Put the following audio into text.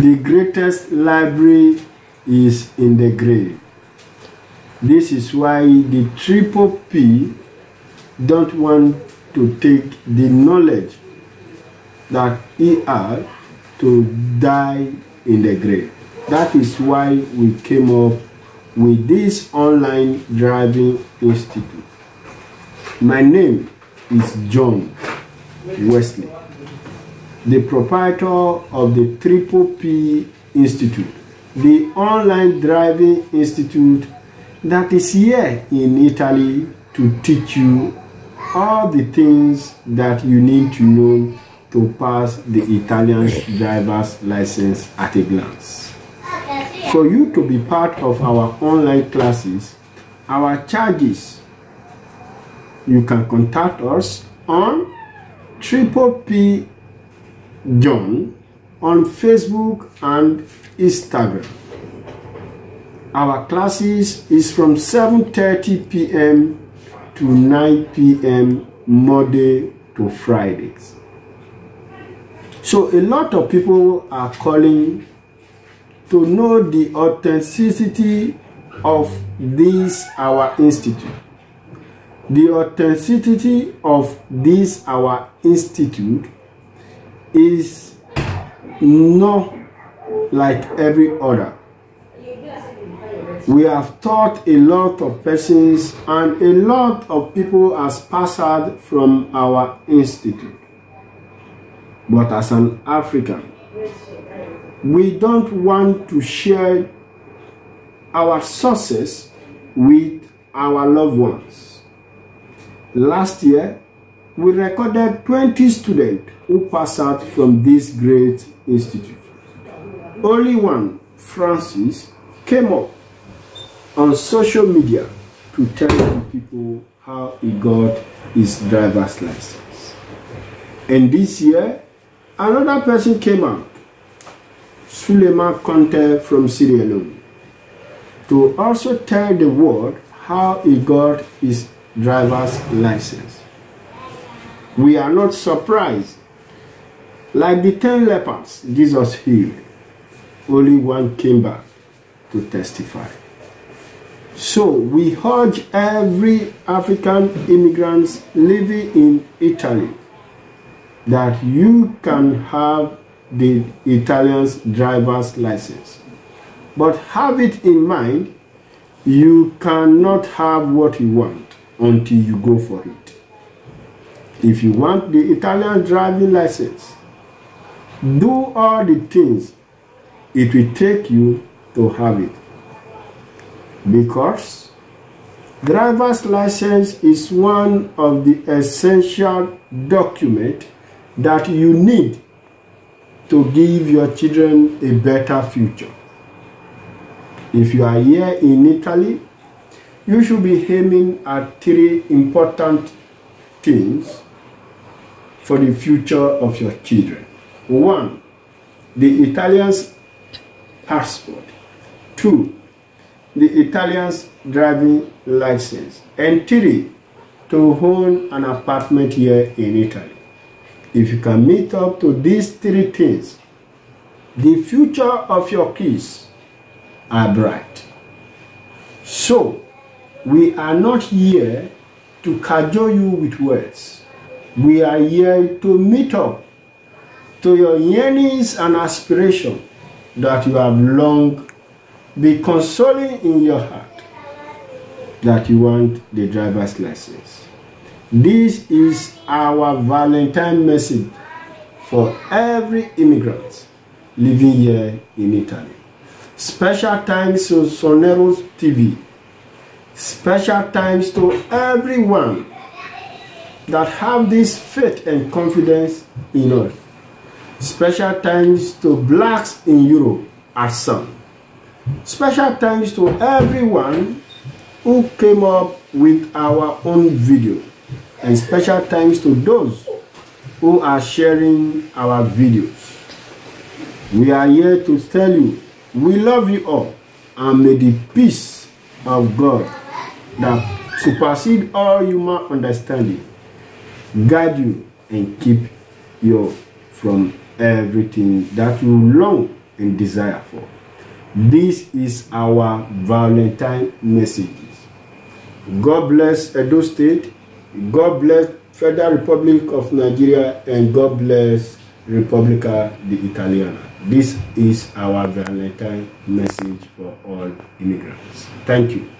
The greatest library is in the grave. This is why the triple P don't want to take the knowledge that he had to die in the grave. That is why we came up with this online driving institute. My name is John Wesley, the proprietor of the Triple P Institute, the online driving institute that is here in Italy to teach you all the things that you need to know to pass the Italian driver's license at a glance. For you to be part of our online classes, our charges, you can contact us on Triple P John on Facebook and Instagram. Our classes is from 7:30 p.m. to 9 p.m. Monday to Fridays. So a lot of people are calling to know the authenticity of this our institute. The authenticity of this our institute is not like every other. We have taught a lot of persons and a lot of people has passed from our institute. But as an African, we don't want to share our sources with our loved ones. Last year, we recorded 20 students who passed out from this great institute. Only one, Francis, came up on social media to tell people how he got his driver's license. And this year, another person came out, Suleiman Conte from Sierra Leone, to also tell the world how he got his driver's license. We are not surprised. Like the ten lepers Jesus healed, only one came back to testify. So we urge every African immigrants living in Italy that you can have the Italian's driver's license. But have it in mind, you cannot have what you want until you go for it. If you want the Italian driving license, do all the things. It will take you to have it. Because driver's license is one of the essential document that you need to give your children a better future. If you are here in Italy, you should be aiming at three important things for the future of your children. One, the Italian's passport. Two, the Italian's driving license. And three, to own an apartment here in Italy. If you can meet up to these three things, the future of your kids are bright. So, we are not here to cajole you with words. We are here to meet up to your yearnings and aspiration that you have long be consoling in your heart that you want the driver's license. This is our Valentine message for every immigrant living here in Italy. Special thanks to Soneros TV. Special thanks to everyone that have this faith and confidence in us. Special thanks to blacks in Europe, ASAM. Special thanks to everyone who came up with our own video. And special thanks to those who are sharing our videos. We are here to tell you we love you all and may the peace of God that supersede all human understanding guide you and keep you from everything that you long and desire for. This is our Valentine messages. God bless Edo State. God bless Federal Republic of Nigeria and God bless Repubblica di Italiana. This is our Valentine message for all immigrants. Thank you.